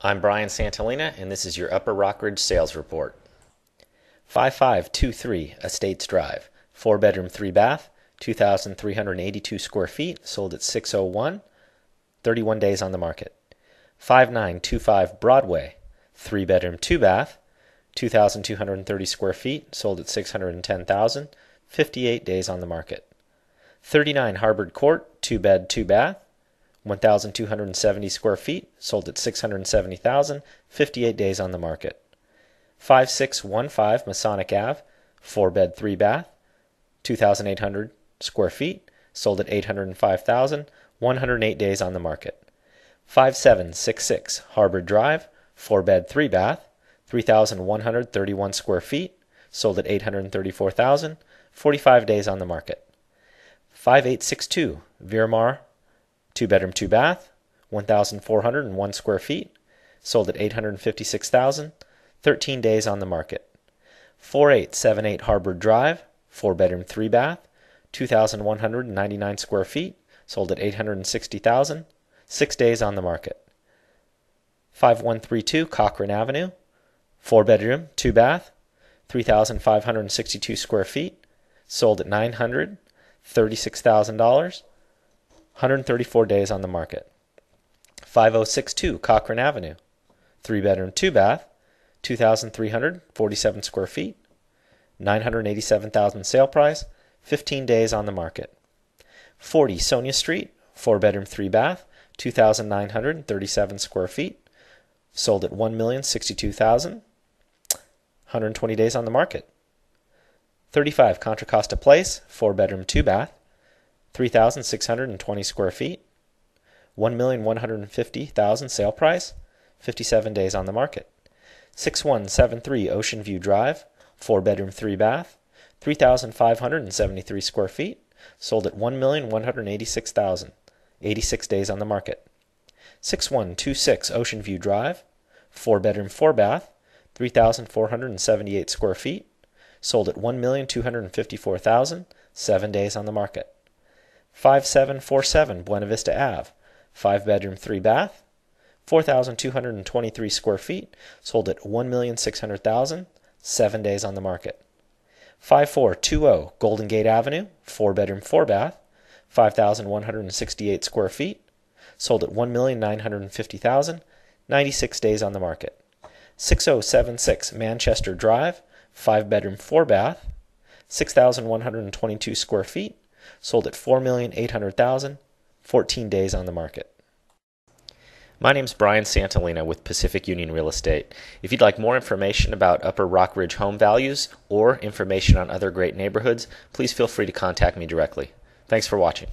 I'm Brian Santilena, and this is your Upper Rockridge sales report. 5523 Estates Drive, 4 bedroom, 3 bath, 2,382 square feet, sold at 601, 31 days on the market. 5925 Broadway, 3 bedroom, 2 bath, 2,230 square feet, sold at 610,000, 58 days on the market. 39 Harvard Court, 2 bed, 2 bath, 1,270 square feet, sold at 670,000, 58 days on the market. 5615 Masonic Ave, 4 bed, 3 bath, 2,800 square feet, sold at 805,000, 108 days on the market. 5766 Harbord Drive, 4 bed, 3 bath, 3,131 square feet, sold at 834,000, 45 days on the market. 5862 Viramar, 2 bedroom, 2 bath, 1,401 square feet, sold at 856,000, 13 days on the market. 4878 Harbord Drive, 4 bedroom, 3 bath, 2,199 square feet, sold at 860,000, 6 days on the market. 5132 Cochrane Avenue, 4 bedroom, 2 bath, 3,562 square feet, sold at $936,000, 134 days on the market. 5062 Cochrane Avenue, 3 bedroom, 2 bath, 2,347 square feet, 987,000 sale price, 15 days on the market. 40 Sonia Street, 4 bedroom, 3 bath, 2,937 square feet, sold at 1,062,000, 120 days on the market. 35 Contra Costa Place, 4 bedroom, 2 bath, 3,620 square feet, 1,150,000 sale price, 57 days on the market. 6173 Ocean View Drive, 4 bedroom, 3 bath, 3,573 square feet, sold at 1,186,000, 86 days on the market. 6126 Ocean View Drive, 4 bedroom, 4 bath, 3,478 square feet, sold at 1,254,000, 7 days on the market. 5747 Buena Vista Ave, 5 bedroom, 3 bath, 4,223 square feet, sold at 1,600,000, 7 days on the market. 5420 Golden Gate Avenue, 4 bedroom, 4 bath, 5,168 square feet, sold at 1,950,000, 96 days on the market. 6076 Manchester Drive, 5 bedroom, 4 bath, 6,122 square feet, sold at 4,800,000, 14 days on the market. My name is Brian Santilena with Pacific Union Real Estate. If you'd like more information about Upper Rockridge home values or information on other great neighborhoods, please feel free to contact me directly. Thanks for watching.